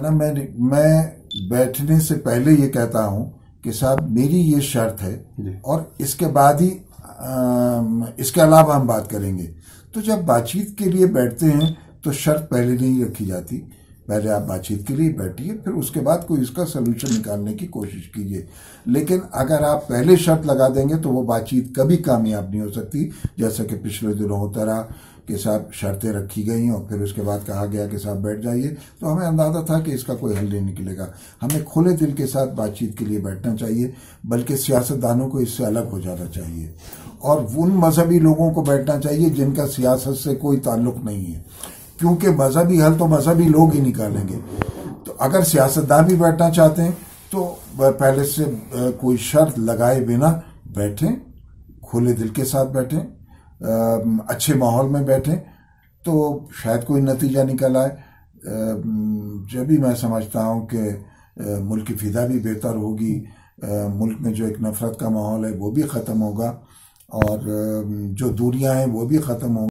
نا میں میں بیٹھنے سے پہلے یہ کہتا ہوں کہ صاحب میری یہ شرط ہے جی۔ اور اس کے بعد ہی اس کے علاوہ ہم بات کریں گے تو جب بات چیت کے لیے بیٹھتے ہیں تو شرط پہلے نہیں رکھی جاتی پہلے آپ بات چیت کے لیے بیٹھیے پھر اس کے بعد کوئی اس کا سلوشن نکالنے کی کوشش کیجیے۔ لیکن اگر آپ پہلے شرط لگا دیں گے تو وہ بات چیت کبھی کامیاب نہیں ہو سکتی۔ جیسا کہ پچھلے دنوں ہوتا رہا کہ صاحب شرطیں رکھی گئیں اور پھر اس کے بعد کہا گیا کہ صاحب بیٹھ جائیے۔ تو ہمیں اندازہ تھا کہ اس کا کوئی حل نہیں نکلے گا۔ ہمیں کھلے دل کے ساتھ بات چیت کے لیے بیٹھنا چاہیے، بلکہ سیاست دانوں کو اس سے الگ ہو جانا چاہیے۔ اور ان مذہبی لوگوں کو بیٹھنا چاہیے جن کا سیاست سے کوئی تعلق نہیں ہے۔ کیونکہ مذہبی حل تو مذہبی لوگ ہی نکالیں گے۔ تو اگر سیاستدان بھی بیٹھنا چاہتے ہیں، تو پہلے سے کوئی شرط لگائے بنا بیٹھیں، کھلے دل کے ساتھ بیٹھیں اچھے ماحول میں بیٹھیں، تو شاید کوئی نتیجہ نکل آئے۔ جب بھی میں سمجھتا ہوں کہ ملک کی فضا بھی بہتر ہوگی ملک میں جو ایک نفرت کا ماحول ہے وہ بھی ختم ہوگا، اور جو دوریاں ہیں وہ بھی ختم ہوں